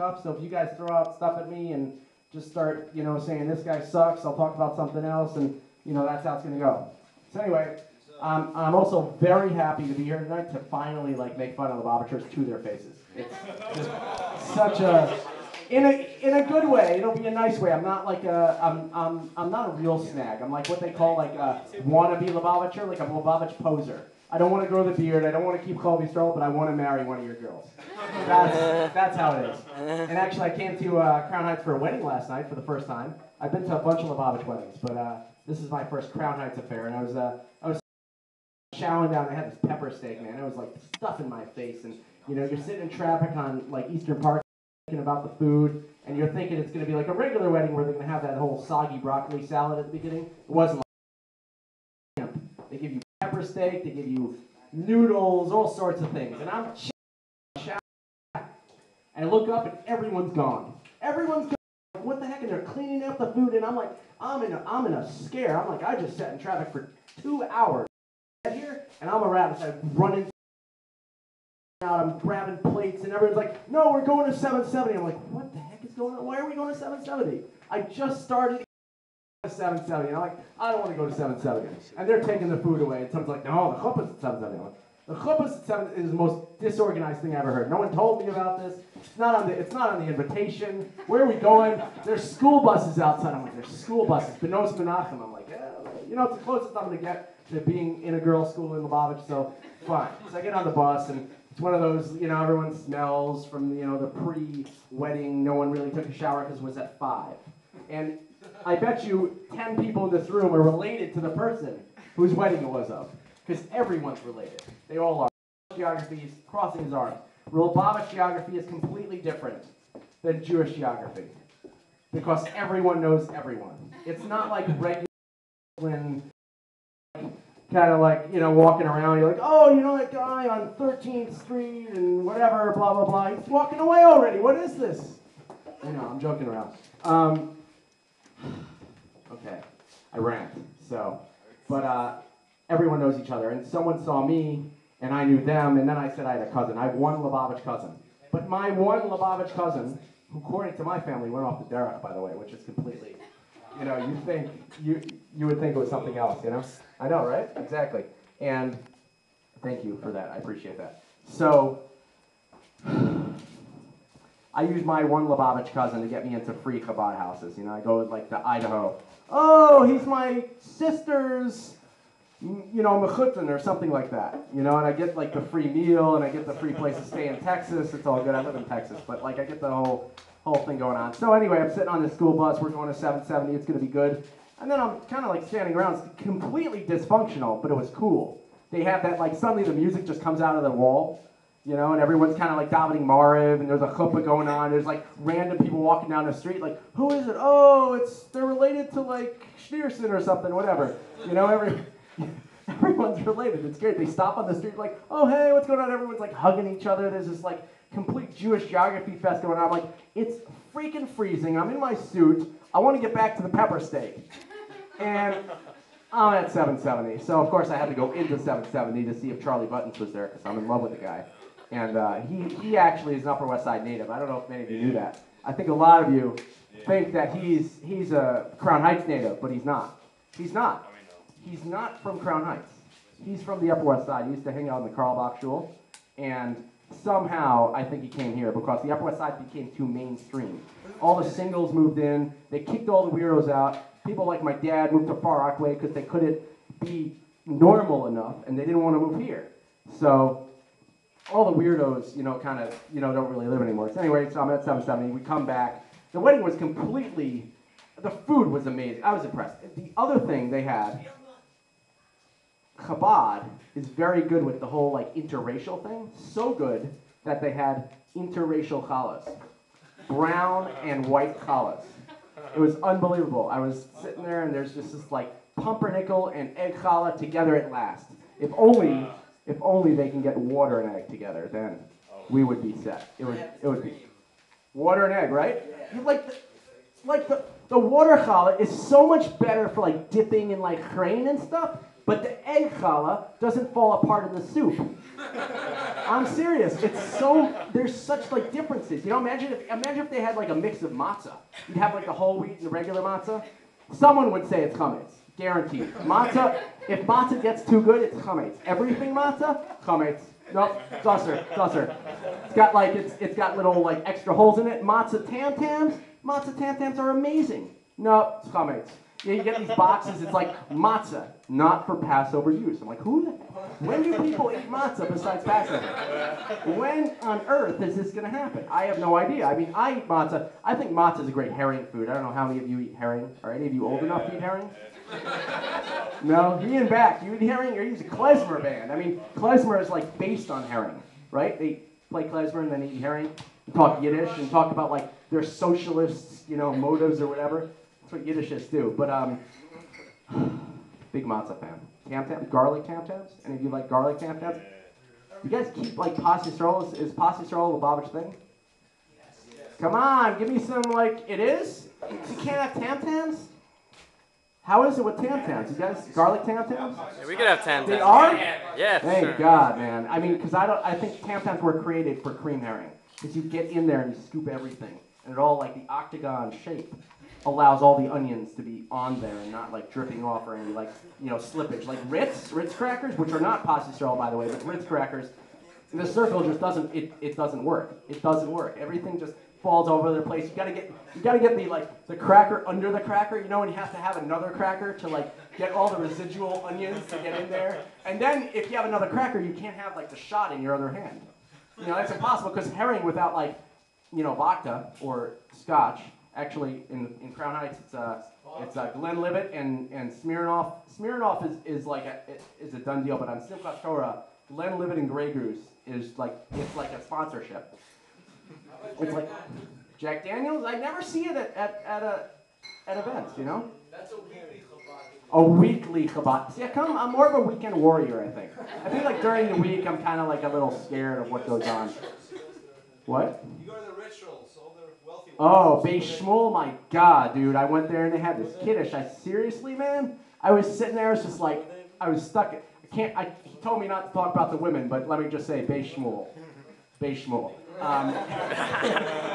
So if you guys throw out stuff at me and just start, you know, saying this guy sucks, I'll talk about something else, and you know that's how it's gonna go. So anyway, um, I'm also very happy to be here tonight to finally like make fun of the Lubavitchers to their faces. It's just such a in a in a good way. It'll be a nice way. I'm not like a I'm I'm I'm not a real snag. I'm like what they call like a wannabe Lubavitcher, like a Lubavitch poser. I don't want to grow the beard. I don't want to keep Colby Stroll, but I want to marry one of your girls. That's that's how it is. And actually, I came to uh, Crown Heights for a wedding last night for the first time. I've been to a bunch of Lubavitch weddings, but uh, this is my first Crown Heights affair, and I was uh, I was chowing down. I had this pepper steak, man. It was like stuff in my face, and you know, you're sitting in traffic on like Eastern Park, thinking about the food, and you're thinking it's going to be like a regular wedding where they're going to have that whole soggy broccoli salad at the beginning. It wasn't. Like they give you steak, they give you noodles, all sorts of things, and I'm chowing, and I look up and everyone's gone. Everyone's gone. What the heck? And they're cleaning up the food, and I'm like, I'm in a, I'm in a scare. I'm like, I just sat in traffic for two hours here, and I'm a. So I'm running out, I'm grabbing plates, and everyone's like, no, we're going to 770. I'm like, what the heck is going on? Why are we going to 770? I just started at 770. And I'm like, I don't want to go to 770. And they're taking the food away. And someone's like, no, the chuppah's at 770. I'm like, the chuppah's at 7 is the most disorganized thing I ever heard. No one told me about this. It's not on the, it's not on the invitation. Where are we going? There's school buses outside. I'm like, there's school buses. Benos Menachem. I'm like, yeah, you know, it's the closest I'm going to get to being in a girls' school in Lubavitch, so fine. So I get on the bus, and it's one of those, you know, everyone smells from, you know, the pre-wedding, no one really took a shower because it was at 5. And I bet you 10 people in this room are related to the person whose wedding it was of. Because everyone's related. They all are. Geography is crossing his arms. Lubavitch geography is completely different than Jewish geography. Because everyone knows everyone. It's not like regular when kind of like, you know, walking around, you're like, oh, you know that guy on 13th Street and whatever, blah, blah, blah. He's walking away already. What is this? You know, I'm joking around. Um, okay, I rant. So, but uh, everyone knows each other. And someone saw me, and I knew them, and then I said I had a cousin. I have one Lubavitch cousin. But my one Lubavitch cousin, who according to my family went off the derech, by the way, which is completely, you know, you think, you, you would think it was something else, you know? I know, right? Exactly. And thank you for that. I appreciate that. So, I use my one Lubavitch cousin to get me into free Chabad houses. You know, I go with like the Idaho. Oh, he's my sister's, you know, mechutin or something like that. You know, and I get like the free meal and I get the free place to stay in Texas. It's all good. I live in Texas, but like I get the whole whole thing going on. So anyway, I'm sitting on the school bus. We're going to 770. It's going to be good. And then I'm kind of like standing around, it's completely dysfunctional, but it was cool. They have that like suddenly the music just comes out of the wall, you know, and everyone's kind of like davening Mariv, and there's a chuppah going on. There's like random people walking down the street, like, who is it? Oh, it's they're related to like Schneerson or something, whatever. You know, every everyone's related. It's great. They stop on the street, like, oh hey, what's going on? Everyone's like hugging each other. There's this like complete Jewish geography fest going on. I'm like, it's freaking freezing. I'm in my suit. I want to get back to the pepper steak. And I'm at 770. So, of course, I had to go into 770 to see if Charlie Buttons was there because I'm in love with the guy. And uh, he, he actually is an Upper West Side native. I don't know if many of you knew that. I think a lot of you think that he's, he's a Crown Heights native, but he's not. He's not. He's not from Crown Heights. He's from the Upper West Side. He used to hang out in the Carlebach Shul. And somehow, I think he came here because the Upper West Side became too mainstream. All the singles moved in. They kicked all the weirdos out people like my dad moved to Far Rockaway because they couldn't be normal enough and they didn't want to move here. So all the weirdos, you know, kind of, you know, don't really live anymore. So anyway, so I'm at 770. We come back. The wedding was completely, the food was amazing. I was impressed. The other thing they had, Chabad is very good with the whole like interracial thing. So good that they had interracial challahs, brown and white challahs. It was unbelievable. I was sitting there and there's just this like pumpernickel and egg challah together at last. If only, if only they can get water and egg together, then oh. we would be set. It would, it would be water and egg, right? You like, the, like the the water challah is so much better for like dipping in like grain and stuff. But the egg challah doesn't fall apart in the soup. I'm serious. It's so there's such like differences. You know, imagine if imagine if they had like a mix of matzah. You'd have like the whole wheat and the regular matzah. Someone would say it's chametz, guaranteed. Matzah. If matzah gets too good, it's chametz. Everything matzah, chametz. Nope, dusser, dusser. It's got like it's it's got little like extra holes in it. Matzah tam tams. Matzah tam tams are amazing. No, it's chametz. Yeah, you get these boxes, it's like matzah, not for Passover use. I'm like, who When do people eat matzah besides Passover? When on earth is this going to happen? I have no idea. I mean, I eat matzah. I think matzah is a great herring food. I don't know how many of you eat herring. Are any of you old enough to eat herring? No? Me and back. You eat herring or you use a klezmer band. I mean, klezmer is like based on herring, right? They play klezmer and then eat herring and talk Yiddish and talk about like their socialist, you know, motives or whatever. That's what Yiddishists do. But um, big matzah fan. Tam tam, garlic tam tams. Any of you like garlic tam tams? You guys keep like pasta Is, is pasta Yisrael a Lubavitch thing? Yes. Come on, give me some like it is. You can't have tam tams. How is it with tam tams? You guys garlic tam tams? Yeah, we could have tam tams. They are? Yeah. Thank sure. God, man. I mean, because I don't. I think tam tams were created for cream herring. Because you get in there and you scoop everything, and it all like the octagon shape allows all the onions to be on there and not like dripping off or any like you know slippage. Like Ritz, Ritz crackers, which are not pasta Yisrael by the way, but Ritz crackers, the circle just doesn't it, it doesn't work. It doesn't work. Everything just falls all over the place. You gotta get you gotta get the like the cracker under the cracker, you know, and you have to have another cracker to like get all the residual onions to get in there. And then if you have another cracker, you can't have like the shot in your other hand. You know, that's impossible because herring without like, you know, vodka or scotch actually in, in Crown Heights, it's uh, it's uh, Glenlivet and, and Smirnoff. Smirnoff is, is like a is a done deal, but on Simchat Torah, Glenlivet and Grey Goose is like it's like a sponsorship. It's like Jack Daniels. I never see it at, at, at a at events, you know. That's a weekly Chabad. A weekly Chabad. See, I come. I'm more of a weekend warrior. I think. I think like during the week, I'm kind of like a little scared of what goes on. What? You go to the rituals. Oh, Beis Shmuel, my God, dude. I went there and they had this kiddush. I seriously, man. I was sitting there, it's just like I was stuck. I can't. I, he told me not to talk about the women, but let me just say, Beis Shmuel, Shmuel. Um,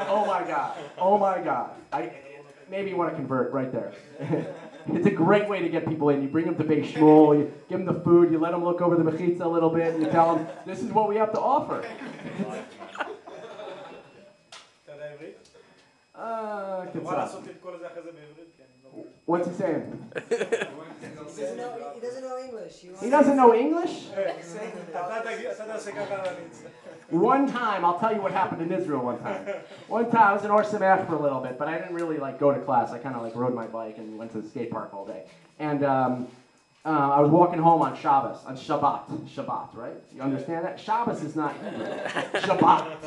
oh my God. Oh my God. I maybe you want to convert right there. it's a great way to get people in. You bring them to Beis Shmuel, you give them the food, you let them look over the mechitza a little bit, and you tell them this is what we have to offer. Uh, What's he saying? he doesn't know, he doesn't know English. He doesn't know English? one time, I'll tell you what happened in Israel one time. One time, I was in Or Sameach for a little bit, but I didn't really like go to class. I kind of like rode my bike and went to the skate park all day. And um, uh, I was walking home on Shabbos, on Shabbat. Shabbat, right? You understand that? Shabbos is not Hebrew. Shabbat.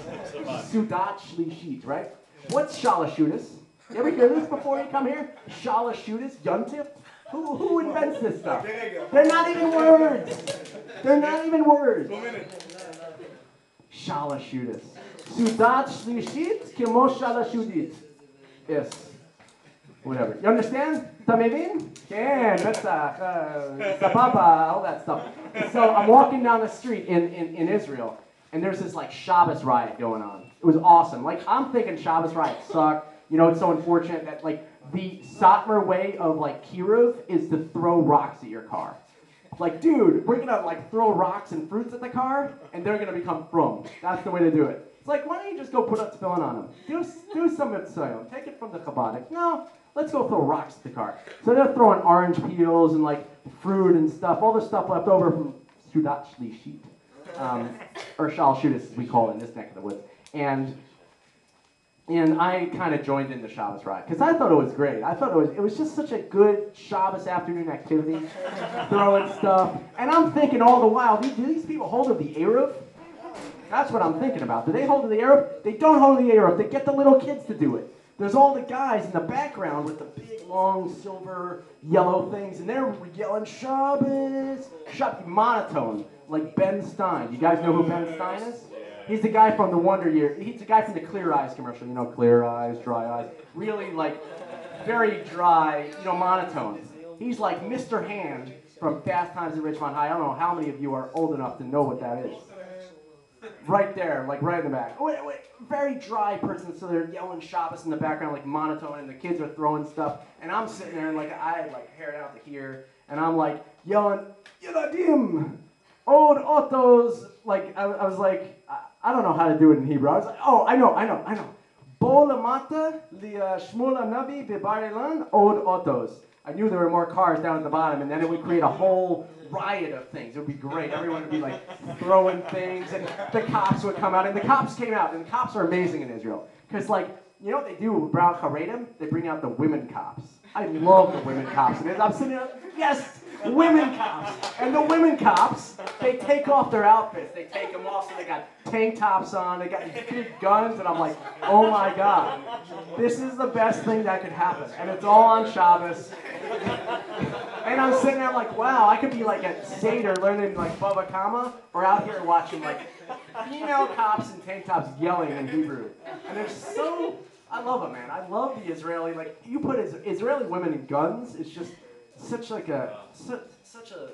Sudat Shlishit, right? What's Shalashudas? You ever hear this before you come here? Shalashudas, Yuntif? Who, who invents this stuff? They're not even words. They're not even words. Shalashudas. Sudat Shlishit, Kimo Shalashudit. Yes. Whatever. You understand? Tamevin? Yeah, Betzach, uh, all that stuff. So I'm walking down the street in, in, in Israel, and there's this like Shabbos riot going on. It was awesome. Like I'm thinking Shabbos riots suck. You know, it's so unfortunate that like the Satmar way of like Kiruv is to throw rocks at your car. Like, dude, we're gonna like throw rocks and fruits at the car, and they're gonna become from. That's the way to do it. It's like, why don't you just go put up tefillin on them? Do, do some mitzvah. Take it from the Chabadic. No, let's go throw rocks at the car. So they're throwing orange peels and like fruit and stuff, all the stuff left over from Sudat Shlishit. Um, or Shudas, as we call it in this neck of the woods and and I kind of joined in the Shabbos ride because I thought it was great. I thought it was it was just such a good Shabbos afternoon activity, throwing stuff. And I'm thinking all the while, do, these people hold to the Eruv? That's what I'm thinking about. Do they hold to the Eruv? They don't hold to the Eruv. They get the little kids to do it. There's all the guys in the background with the big, long, silver, yellow things, and they're yelling Shabbos, Shabbos, monotone, like Ben Stein. You guys know who Ben Stein is? He's the guy from the Wonder Year. He's the guy from the Clear Eyes commercial. You know, clear eyes, dry eyes. Really like very dry, you know, monotone. He's like Mr. Hand from Fast Times at Ridgemont High. I don't know how many of you are old enough to know what that is. right there, like right in the back. Wait, wait, very dry person, so they're yelling Shabbos in the background, like monotone, and the kids are throwing stuff, and I'm sitting there and like I had like hair down to here, and I'm like yelling, Yeladim, Od Otos, like I, I was like, I, I don't know how to do it in Hebrew. I was like, oh, I know, I know, I know. Bo lamata li uh, Shmuel Nabi bebar Elan Od Otos. I knew there were more cars down at the bottom, and then it would create a whole riot of things. It would be great. Everyone would be like throwing things, and the cops would come out. And the cops came out, and the cops are amazing in Israel. Because, like, you know what they do with Brown Haredim? They bring out the women cops. I love the women cops. And I'm sitting there, yes, women cops. And the women cops, they take off their outfits. They take them off, so they got tank tops on, they got big guns, and I'm like, oh my God, this is the best thing that could happen. And it's all on Shabbos. And I'm sitting there like, wow, I could be like at Seder learning like Baba Kama, or out here watching like female cops in tank tops yelling in Hebrew. And they're so, I love them, man. I love the Israeli, like, you put Israeli women in guns, it's just such like a, such, such a,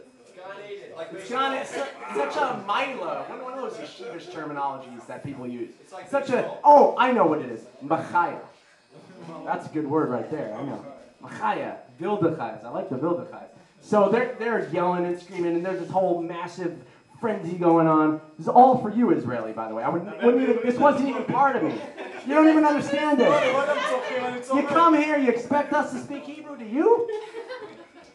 it's John, it's su- such a Mila, one one of those yeshivish terminologies that people use. Like Such a, oh, I know what it is, Machaya. That's a good word right there, I know. Machaya, Vildachais. I like the Vildachais. So they're, they're yelling and screaming, and there's this whole massive frenzy going on. This is all for you, Israeli, by the way. I wouldn't, wouldn't even, this wasn't even part of me. You don't even understand it. You come here, you expect us to speak Hebrew to you?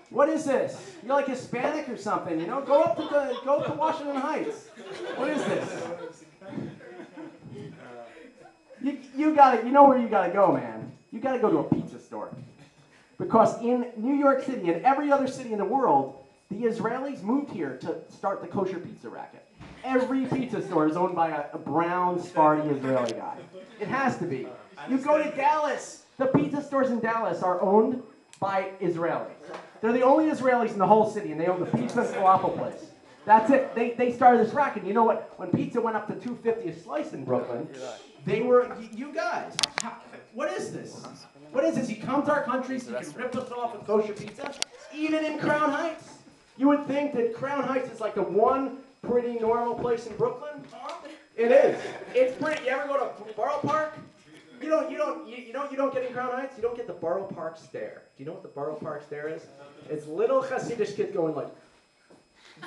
What is this? You're like Hispanic or something, you know? Go up to the, go up to Washington Heights. What is this? You, you gotta, you know where you gotta go, man. You gotta go to a pizza store. Because in New York City and every other city in the world, the Israelis moved here to start the kosher pizza racket. Every pizza store is owned by a, a brown, sparty Israeli guy. It has to be. You go to Dallas, the pizza stores in Dallas are owned by Israelis. They're the only Israelis in the whole city, and they own the pizza and falafel place. That's it. They, they started this racket. You know what? When pizza went up to 250 a slice in Brooklyn, they were, you guys, what is this? What is this? You come to our country so you can rip us off with kosher pizza? Even in Crown Heights? You would think that Crown Heights is like the one pretty normal place in Brooklyn. It is. It's pretty. You ever go to Borough Park? You don't. You don't. You, you know. You don't get in Crown Heights. You don't get the Borough Park stare. Do you know what the Borough Park stare is? It's little Hasidic kids going like.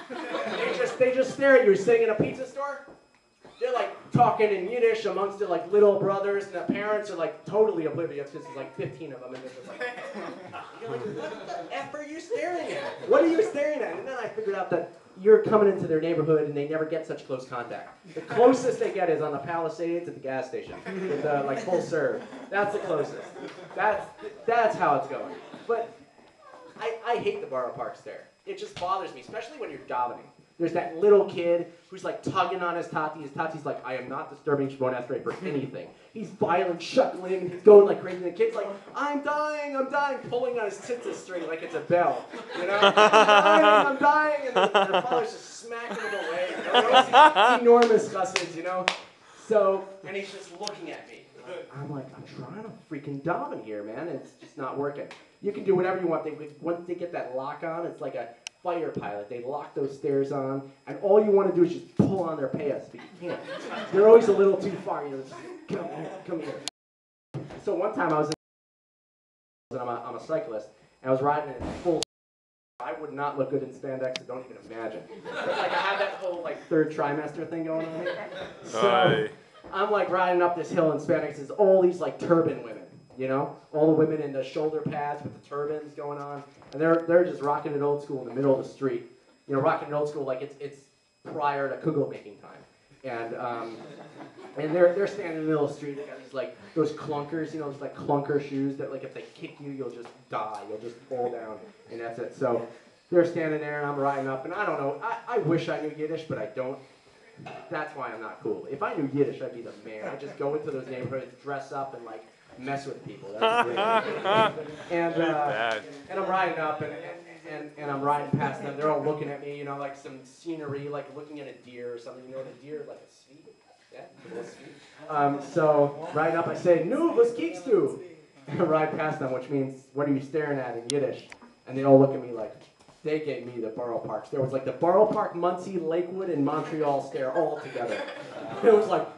they just they just stare at you. You're sitting in a pizza store. They're like talking in Yiddish amongst their like little brothers, and the parents are like totally oblivious because there's like 15 of them, and they're just like, you're like, what the f are you staring at? What are you staring at? And then I figured out that you're coming into their neighborhood, and they never get such close contact. The closest they get is on the Palisades at the gas station, with uh, like full serve. That's the closest. That's that's how it's going. But I, I hate the Borough parks there. It just bothers me, especially when you're davening. There's that little kid who's like tugging on his tati. His tati's like, I am not disturbing Shemoneh Esrei for anything. He's violent, chuckling, he's going like crazy. And the kid's like, I'm dying, I'm dying, pulling on his tzitzit string like it's a bell. You know? I'm dying, I'm dying. And the, the father's just smacking him away. You know? Enormous gussies, you know? So, and he's just looking at me. I'm like, I'm trying to freaking dominate here, man. and It's just not working. You can do whatever you want. They once they get that lock on, it's like a fighter pilot. They lock those stairs on, and all you want to do is just pull on their pants, but you can't. They're always a little too far. You know, just, come here, come here. So one time I was in, and I'm a, I'm a cyclist, and I was riding in full. I would not look good in spandex. So don't even imagine. Like I had that whole like third trimester thing going on. So. Aye. I'm like riding up this hill in Spandex. There's all these like turban women, you know, all the women in the shoulder pads with the turbans going on, and they're they're just rocking it old school in the middle of the street. You know, rocking it old school like it's it's prior to kugel making time, and um, and they're they're standing in the middle of the street. They got these like those clunkers, you know, those like clunker shoes that like if they kick you, you'll just die. You'll just fall down, and that's it. So. They're standing there, and I'm riding up, and I don't know. I, I wish I knew Yiddish, but I don't. That's why I'm not cool. If I knew Yiddish, I'd be the man. I'd just go into those neighborhoods, dress up, and like mess with people. That's great. and uh, and I'm riding up, and, and and I'm riding past them. They're all looking at me, you know, like some scenery, like looking at a deer or something. You know, the deer like a sweet. Yeah, a little sweet. Um, so riding up, I say, "Nu, was kiekst du?" And I ride past them, which means, "What are you staring at?" in Yiddish. And they all look at me like, they gave me the borough parks. There was like the borough park, Monsey, Lakewood, and Montreal stare all together. It was like,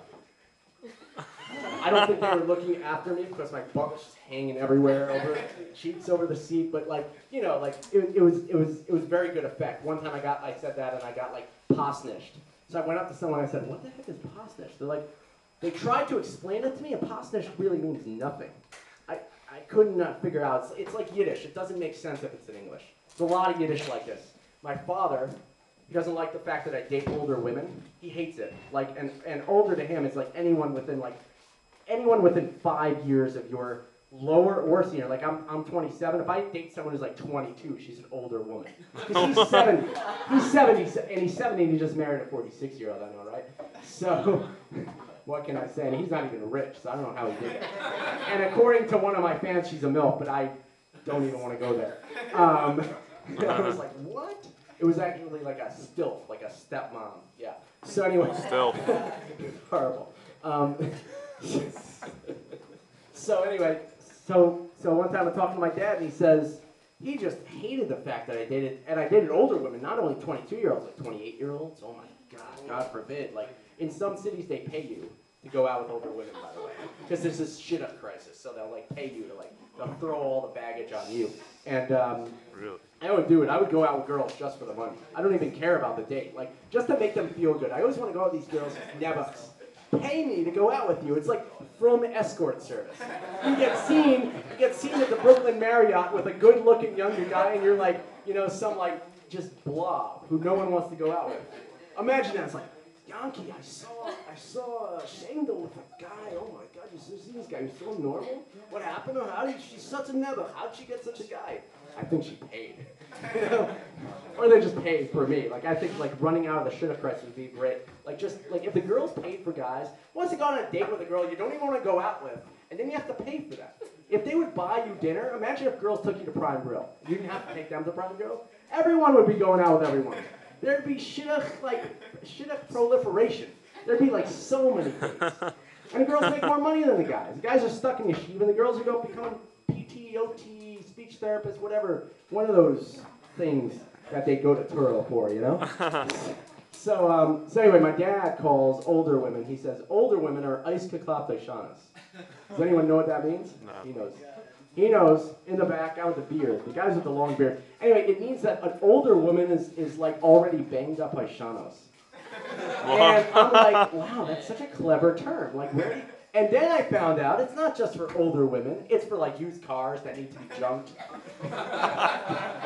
I don't think they were looking after me because my butt was just hanging everywhere over cheeks over the seat. But like, you know, like it, it was it was it was very good effect. One time I got I said that and I got like posnished. So I went up to someone and I said, "What the heck is posnished?" They're like, they tried to explain it to me, and posnished really means nothing. I I could not figure out. It's, it's like Yiddish. It doesn't make sense if it's in English. There's a lot of Yiddish like this. My father, he doesn't like the fact that I date older women. He hates it. Like, and, and older to him is like anyone within like, anyone within five years of your lower or senior. Like I'm, I'm 27. If I date someone who's like 22, she's an older woman. 'Cause he's 70. He's 70, and he's 70, and he just married a 46 year old. I know, right? So, what can I say? And he's not even rich, so I don't know how he did it. And according to one of my fans, she's a milf, but I don't even want to go there. Um, I was like, what? It was actually like a stilf, like a stepmom. Yeah. So anyway, Still. horrible. Um, so anyway, so so one time I'm talking to my dad, and he says he just hated the fact that I dated, and I dated older women, not only 22 year olds, like 28 year olds. Oh my God, God forbid. Like in some cities, they pay you to go out with older women, by the way, because there's this shit up crisis. So they'll like pay you to like they'll throw all the baggage on you, and. Um, Really? I would do it. I would go out with girls just for the money. I don't even care about the date. Like, just to make them feel good. I always want to go out with these girls who never pay me to go out with you. It's like from escort service. You get seen, you get seen at the Brooklyn Marriott with a good-looking younger guy, and you're like, you know, some like just blob who no one wants to go out with. Imagine that. It's like, Yankee, I saw, I saw uh, with a guy. Oh my God, you see this guy? He's so normal. What happened? How did she? such a never? How'd she get such a guy? I think she paid. Or they just paid for me. Like I think like running out of the crest would be great. Like just like if the girls paid for guys, once you go on a date with a girl you don't even want to go out with, and then you have to pay for that. If they would buy you dinner, imagine if girls took you to Prime Grill. You didn't have to take them to Prime Grill. Everyone would be going out with everyone. There'd be shitter like shitter proliferation. There'd be like so many things. And the girls make more money than the guys. The guys are stuck in yeshiva, and the girls are going to become PT, OT, speech therapist, whatever. One of those things that they go to Touro for, you know? so, um, so anyway, my dad calls older women. He says older women are ice shanas. Does anyone know what that means? No. He knows. He knows in the back, guy with the beard, the guys with the long beard. Anyway, it means that an older woman is, is like already banged up by shanos. And I'm like, wow, that's such a clever term. Like, where? And then I found out it's not just for older women. It's for like used cars that need to be junked.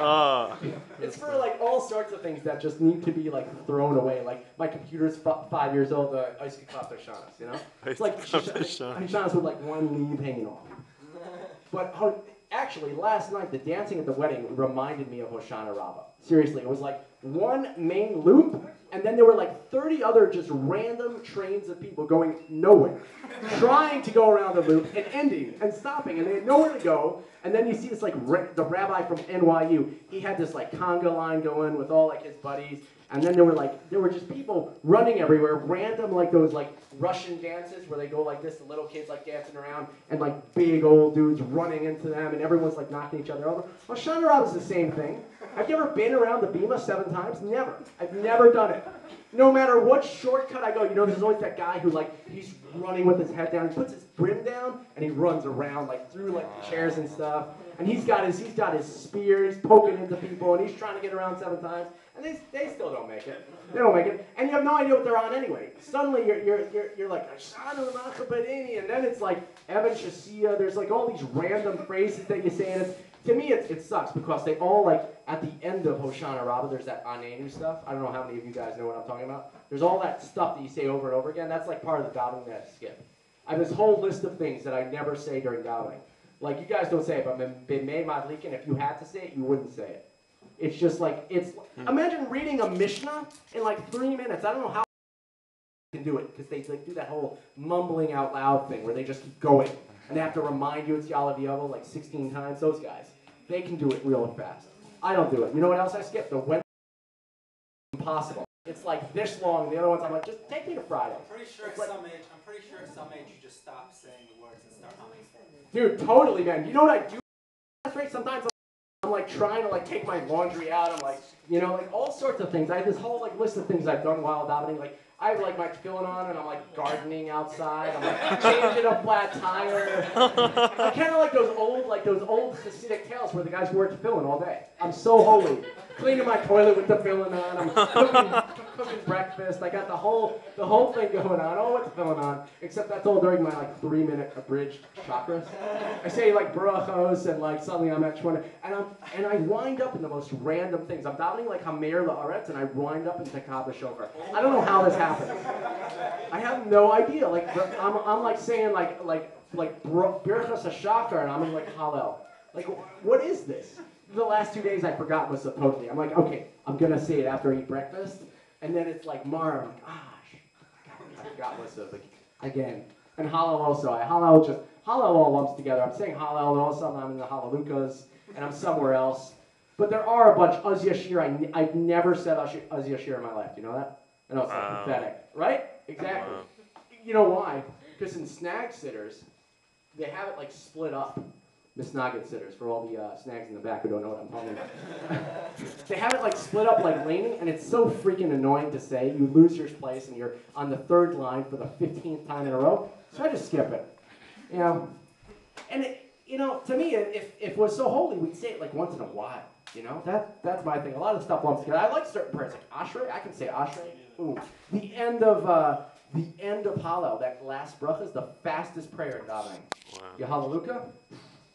Ah. It's for like all sorts of things that just need to be like thrown away. Like my computer's f- five years old. Uh, I used to clap their shanas, you know. It's like Ice Clap Their Shanas. shanas with like one leaf hanging off. But ho- actually, last night the dancing at the wedding reminded me of Hoshana Rabbah. Seriously, it was like one main loop, and then there were like 30 other just random trains of people going nowhere, trying to go around the loop and ending and stopping, and they had nowhere to go. And then you see this like ra- the rabbi from NYU. He had this like conga line going with all like his buddies, and then there were like there were just people running everywhere, random like those like Russian dances where they go like this, the little kids like dancing around, and like big old dudes running into them, and everyone's like knocking each other over. Well, Rob is the same thing. Have you ever been around the Bema seven times? Never. I've never done it. No matter what shortcut I go, you know, there's always that guy who like he's running with his head down. He puts his brim down and he runs around like through like chairs and stuff. And he's got his he's got his spear. He's poking into people and he's trying to get around seven times. And they, they still don't make it. They don't make it. And you have no idea what they're on anyway. Suddenly you're you're you're, you're like "Ashanu Machabadini," and then it's like Evan Shasia. There's like all these random phrases that you say, and it's to me, it, it sucks because they all like at the end of Hoshana Rabbah, there's that Anenu stuff. I don't know how many of you guys know what I'm talking about. There's all that stuff that you say over and over again. That's like part of the davening that I skip. I have this whole list of things that I never say during davening. Like you guys don't say it, but B'mei Madlikin, if you had to say it, you wouldn't say it. It's just like it's. Hmm. Imagine reading a Mishnah in like three minutes. I don't know how can do it because they like do that whole mumbling out loud thing where they just keep going and they have to remind you it's Yalav like 16 times. Those guys, they can do it real fast. I don't do it. You know what else I skip? The Wednesday impossible. It's like this long. The other ones I'm like, just take me to Friday. I'm pretty sure at like- some age, I'm pretty sure at some age you just stop saying the words and start humming. Dude, totally, man. You know what I do? That's right. Sometimes I'm like trying to like take my laundry out. I'm like, you know, like all sorts of things. I have this whole like list of things I've done while davening. Like I have like my tefillin on and I'm like gardening outside. I'm like changing a flat tire. I kind of like those old like those old Hasidic tales where the guys wear tefillin all day. I'm so holy. Cleaning my toilet with the tefillin on. I'm cooking, cooking breakfast. I got the whole the whole thing going on. Oh, what's tefillin on? Except that's all during my like three minute abridged chakras. I say like brachos and like suddenly I'm at 20 and I'm and I wind up in the most random things. I'm davening like Hamer La'aretz and I wind up in Takab Shofar. I don't know how this happened. I have no idea. Like I'm, I'm like saying like like like Birchas Hashachar and I'm in like Hallel. Like what is this? The last two days I forgot was supposed to. I'm like okay, I'm gonna say it after I eat breakfast, and then it's like Mar. I'm like ah, I forgot what's up again. And Hallel also. I Hallel just Hallel all lumps together. I'm saying Hallel, and all of a sudden I'm in the Hallelujahs, and I'm somewhere else. But there are a bunch. Uz Yashir, I, I've never said Uz Yashir in my life. Do you know that? I know it's like Wow. pathetic, right? Exactly. Wow. You know why? Because in snag sitters, they have it like split up. Miss Nugget sitters for all the uh, snags in the back who don't know what I'm talking about. they have it like split up like laning, and it's so freaking annoying to say. You lose your place and you're on the third line for the 15th time in a row. So I just skip it. You know, and it, you know, to me, if, if it was so holy, we'd say it like once in a while. You know, that that's my thing. A lot of stuff lumps together. I like certain prayers like Ashrei. I can say Ashrei. Ooh, the end of uh, the end of Hallel, that last bracha is the fastest prayer in davening. Wow.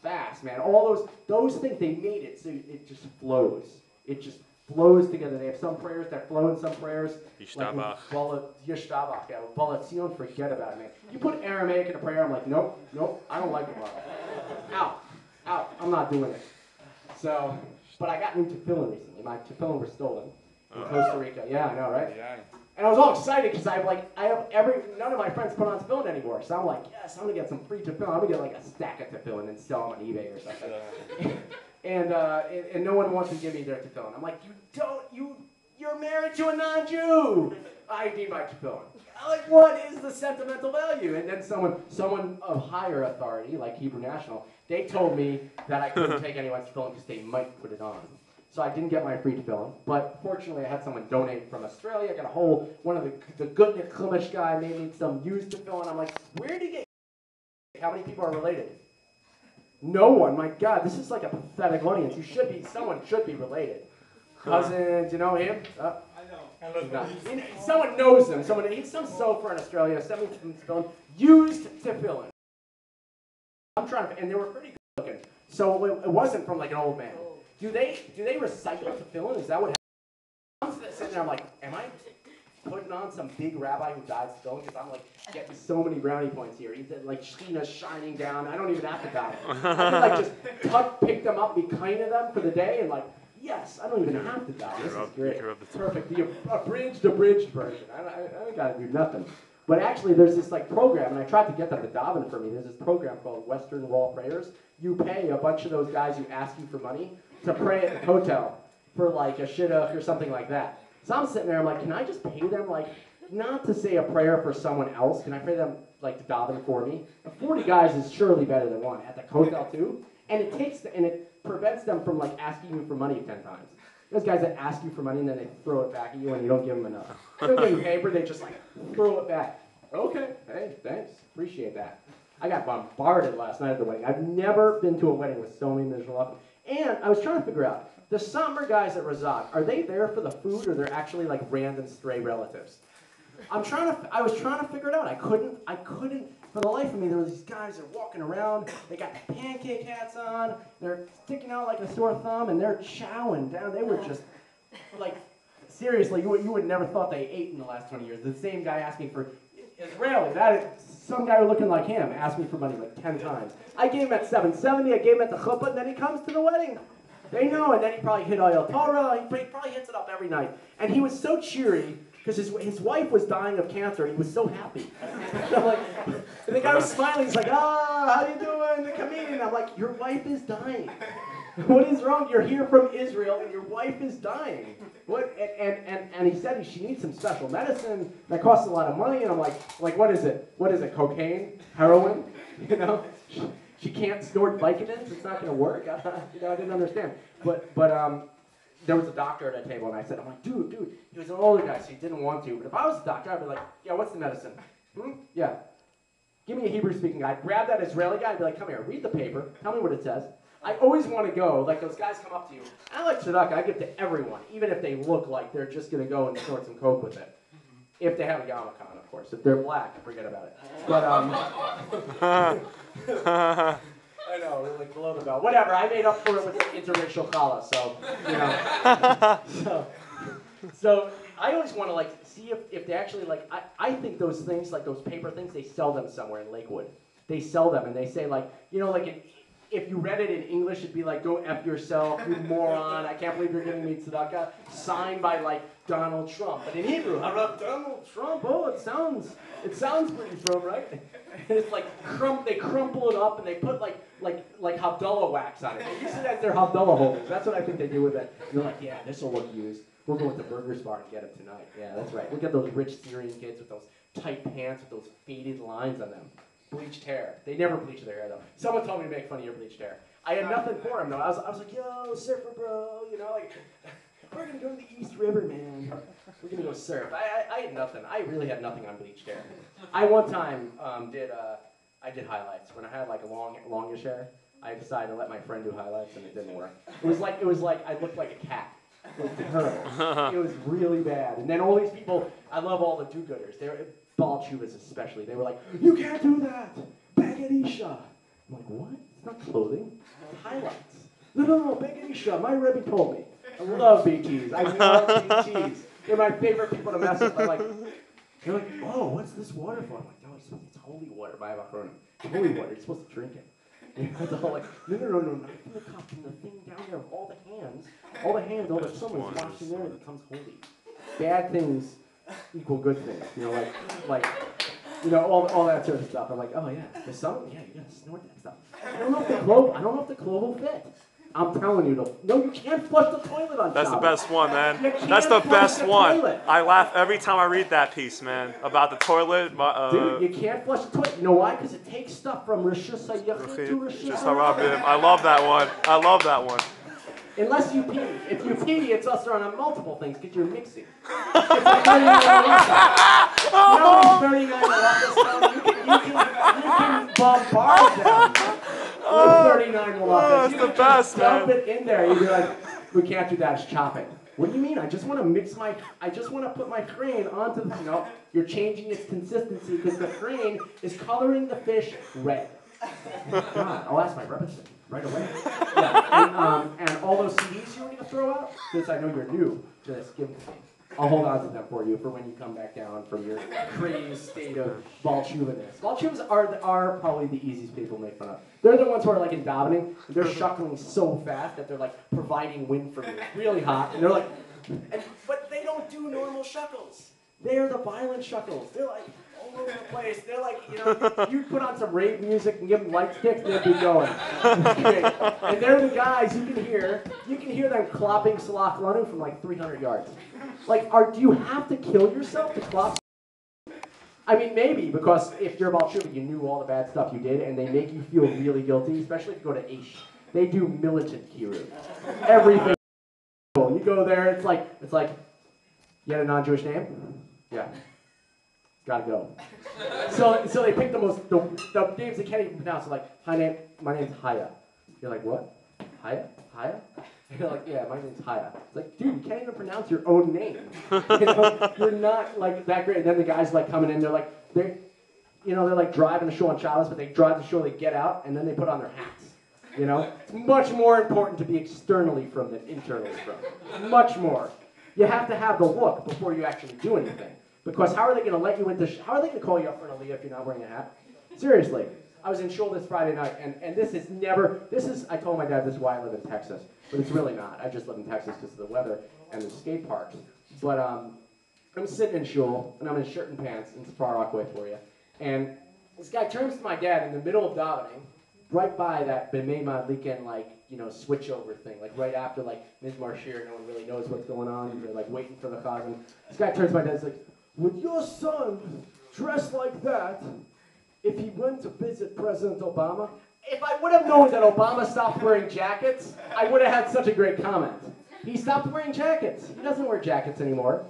Fast man. All those those things they made it so it just flows. It just flows together. They have some prayers that flow in some prayers. Yishtabach. Like Yishtabach, yeah. Bala Tzion, forget about it, man. You put Aramaic in a prayer, I'm like, nope, nope, I don't like it. Out, out. I'm not doing it. So, but I got new tefillin recently. My tefillin were stolen in Oh. Uh-huh. Costa Rica. Yeah, I know, right? Yeah. And I was all excited because I have like I have every none of my friends put on tefillin anymore. So I'm like, yes, I'm gonna get some free tefillin. I'm gonna get like a stack of tefillin and sell them on eBay or something. and, uh, and and no one wants to give me their tefillin. I'm like, you don't you you're married to a non-Jew. I need my tefillin. I'm like, what is the sentimental value? And then someone someone of higher authority, like Hebrew National, they told me that I couldn't take anyone's tefillin because they might put it on. So I didn't get my free tefillin, but fortunately I had someone donate from Australia. I got a whole one of the the Gutnick Chumash guy made me some used tefillin. I'm like, where did you get? How many people are related? No one. My God, this is like a pathetic audience. You should be. Someone should be related. Cousins, you know him. Uh, he's not. You know, someone knows him. Someone. He's some sofer in Australia. Sent me some tefillin. Used tefillin. I'm trying to, and they were pretty good looking. So it, it wasn't from like an old man. Do they do they recycle tefillin? Is that what happens? I'm sitting there, I'm like, am I putting on some big rabbi who died stone? Because I'm like getting so many brownie points here. He's like Shekhinah shining down. I don't even have to die. I can like just tuck, pick them up, be kind to them for the day, and like, yes, I don't even have to die. This is great. the- Perfect. The abridged, abridged version. I, I, I don't gotta do nothing. But actually, there's this like program, and I tried to get them to daven for me. There's this program called Western Wall Prayers. You pay a bunch of those guys who ask you for money to pray at the hotel for like a shidduch or something like that. So I'm sitting there, I'm like, can I just pay them like not to say a prayer for someone else? Can I pray them like to daven for me? And 40 guys is surely better than one at the hotel too. And it takes the, and it prevents them from like asking you for money 10 times. Those guys that ask you for money and then they throw it back at you and you don't give them enough. They don't give you paper, they just like throw it back. Okay, hey, thanks, appreciate that. I got bombarded last night at the wedding. I've never been to a wedding with so many miserable. And I was trying to figure out the somber guys at Razak. Are they there for the food, or they're actually like random stray relatives? I'm trying to. I was trying to figure it out. I couldn't. I couldn't. For the life of me, there were these guys that are walking around. They got pancake hats on. They're sticking out like a sore thumb, and they're chowing down. They were just like seriously. You would, you would never thought they ate in the last 20 years. The same guy me for Israeli. That is, some guy looking like him asked me for money like 10 times. I gave him at 770. I gave him at the chuppah, and then he comes to the wedding. They know, and then he probably hit Ayel Torah. He probably hits it up every night. And he was so cheery because his, his wife was dying of cancer, and he was so happy. I'm like, and the guy was smiling. He's like, ah, how you doing? The comedian. I'm like, your wife is dying. What is wrong? You're here from Israel, and your wife is dying. What? And, and, and, and he said she needs some special medicine that costs a lot of money. And I'm like, like, what is it? What is it? Cocaine? Heroin? You know? She, she can't snort Vicodins. It's not gonna work. I, you know, I didn't understand. But but um, there was a doctor at a table, and I said, I'm like, dude, dude. He was an older guy, so he didn't want to. But if I was a doctor, I'd be like, yeah, what's the medicine? Hmm? Yeah. Give me a Hebrew speaking guy. Grab that Israeli guy and be like, come here, read the paper. Tell me what it says. I always want to go, like those guys come up to you. I like tzedakah. I give to everyone, even if they look like they're just going to go and snort some coke with it. If they have a yarmulke on, of course. If they're black, forget about it. But, um, I know, we're like below the belt. Whatever, I made up for it with the interracial challah, so, you know. so, so I always want to like see if, if they actually like I, I think those things like those paper things they sell them somewhere in Lakewood. They sell them and they say like you know like in, if you read it in English it'd be like go f yourself you moron I can't believe you're giving me tzedakah signed by like Donald Trump. But in Hebrew wrote Donald Trump? Oh it sounds it sounds pretty from right? And it's like crump they crumple it up and they put like like like Havdalah wax on it. They use it as their Havdalah holders. That's what I think they do with it. And they're like yeah this will look used. We'll go to the burger spot and get it tonight. Yeah, that's right. We'll get those rich Syrian kids with those tight pants with those faded lines on them. Bleached hair. They never bleach their hair though. Someone told me to make fun of your bleached hair. I had nothing for him though. I was, I was like, yo, surfer bro, you know, like, we're gonna go to the East River, man. We're gonna go surf. I, I, I had nothing. I really had nothing on bleached hair. I one time um, did, uh, I did highlights when I had like a long, longish hair. I decided to let my friend do highlights and it didn't work. It was like, it was like I looked like a cat. It was terrible. it was really bad. And then all these people, I love all the do-gooders. They're ball chuvas especially. They were like, "You can't do that, Bagadisha." I'm like, "What? It's not clothing. It's highlights." No, no, no, Bagadisha. My Rebbe told me. I love BTs. I love BTs. They're my favorite people to mess with. I'm like, they're like, "Oh, what's this water for?" I'm like, "No, it's, it's holy water by Bachronim. It's holy water. You're supposed to drink it." And it's all like, no, no, no, no, not from the cup, from the thing down there of all the hands, all the hands, all the someone's washing there, it becomes holy. Bad things equal good things, you know, like, like, you know, all, all that sort of stuff. I'm like, oh yeah, the sun, yeah, you gotta snort that stuff. I don't know if the clove, I don't know if the clove will fit. I'm telling you, though, no, you can't flush the toilet on top. That's the best one, man. That's the best the one. toilet. I laugh every time I read that piece, man, about the toilet. my, Uh, Dude, you can't flush the toilet. You know why? Because it takes stuff from Rosh Hashanah to Rosh. I love that one. I love that one. Unless you pee. If you pee, it's also on multiple things because you're mixing. It's like 39 malachas. You know, when 39 you can, you can, you can bombard them with 39 malachas. oh, it's you the can best, just dump man. it in there. You'd be like, we can't do that. It's chopping. What do you mean? I just want to mix my, I just want to put my grain onto the, you know, you're changing its consistency because the grain is coloring the fish red. God, I'll ask my representative right away. Yeah, and, um, and all those CDs you going to throw out, since I know you're new this, give them to me. I'll hold on to them for you for when you come back down from your crazy state of Balchuviness. Balchuvas are, are probably the easiest people to make fun of. They're the ones who are like in they're shuckling so fast that they're like providing wind for me. It's really hot, and they're like, and, but they don't do normal shuckles. They're the violent shuckles. They're like all over the place. They're like, you know, you put on some rave music and give them light and they'll be going. And they're the guys you can hear. You can hear them clopping Salah Lanu from like 300 yards. Like, are do you have to kill yourself to clop? I mean, maybe because if you're about Shuba, you knew all the bad stuff you did, and they make you feel really guilty, especially if you go to Aish. They do militant kiru. Everything. You go there, it's like it's like, you had a non-Jewish name? Yeah. Gotta go. So, so they pick the most the, the names they can't even pronounce. So Like, hi name, my name's Haya. You're like, what? Haya? Haya? And you're like, yeah, my name's Haya. It's like, dude, you can't even pronounce your own name. you know, you're not like that great. And then the guys like coming in, they're like, they're, you know, they're like driving the show on Shabbos, but they drive the show, they get out, and then they put on their hats. You know, it's much more important to be externally from than internally from. Much more. You have to have the look before you actually do anything. Because how are they going to let you into? How are they going to call you up for an aliyah if you're not wearing a hat? Seriously. I was in shul this Friday night, and, and this is never. This is. I told my dad this is why I live in Texas, but it's really not. I just live in Texas because of the weather and the skate parks. But um, I'm sitting in shul, and I'm in shirt and pants, and it's Far Rockaway for you. And this guy turns to my dad in the middle of davening, right by that B'mei Madliken, like, you know, switch over thing, like right after, like, Ms. Marshir, no one really knows what's going on, and they're, like, waiting for the chazan. This guy turns to my dad, he's like, would your son dress like that if he went to visit President Obama? if I would have known that Obama stopped wearing jackets, I would have had such a great comment. He stopped wearing jackets. He doesn't wear jackets anymore.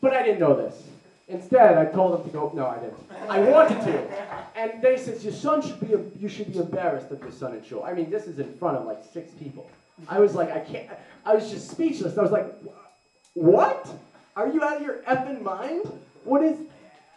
But I didn't know this. Instead, I told him to go. No, I didn't. I wanted to. And they said, your son should be. You should be embarrassed of your son at shul. I mean, this is in front of like six people. I was like, I can't. I was just speechless. I was like, what? Are you out of your effing mind? What is?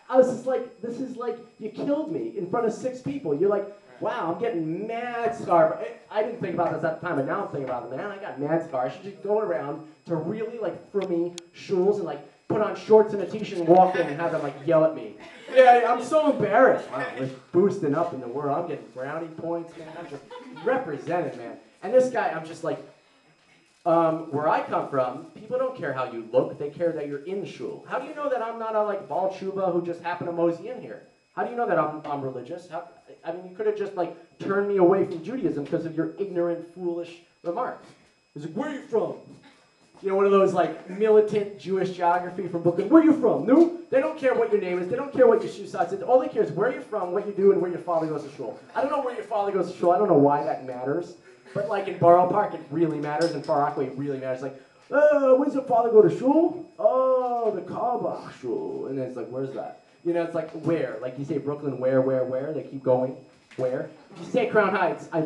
I was just like, this is like you killed me in front of six people. You're like, wow, I'm getting mad scar. I didn't think about this at the time, but now I'm thinking about it, man. I got mad scar. I should just go around to really like frummy shoes and like put on shorts and a t-shirt and walk in and have them like yell at me. Yeah, I'm so embarrassed. Wow, we're boosting up in the world. I'm getting brownie points, man. I'm just represented, man. And this guy, I'm just like, um, where I come from, people don't care how you look; they care that you're in shul. How do you know that I'm not a like baal teshuva who just happened to mosey in here? How do you know that I'm, I'm religious? How, I mean, you could have just like turned me away from Judaism because of your ignorant, foolish remarks. He's like, "Where are you from?" You know, one of those like militant Jewish geography from Brooklyn. Where are you from? No, they don't care what your name is. They don't care what your shoe size is. All they care is where you're from, what you do, and where your father goes to shul. I don't know where your father goes to shul. I don't know why that matters. But like in Borough Park, it really matters. In Far Rockaway, it really matters. Like, oh, where's your father go to shul? Oh, the Kaaba shul. And then it's like, where's that? You know, it's like where? Like you say Brooklyn, where, where, where? They keep going. Where? You say Crown Heights. I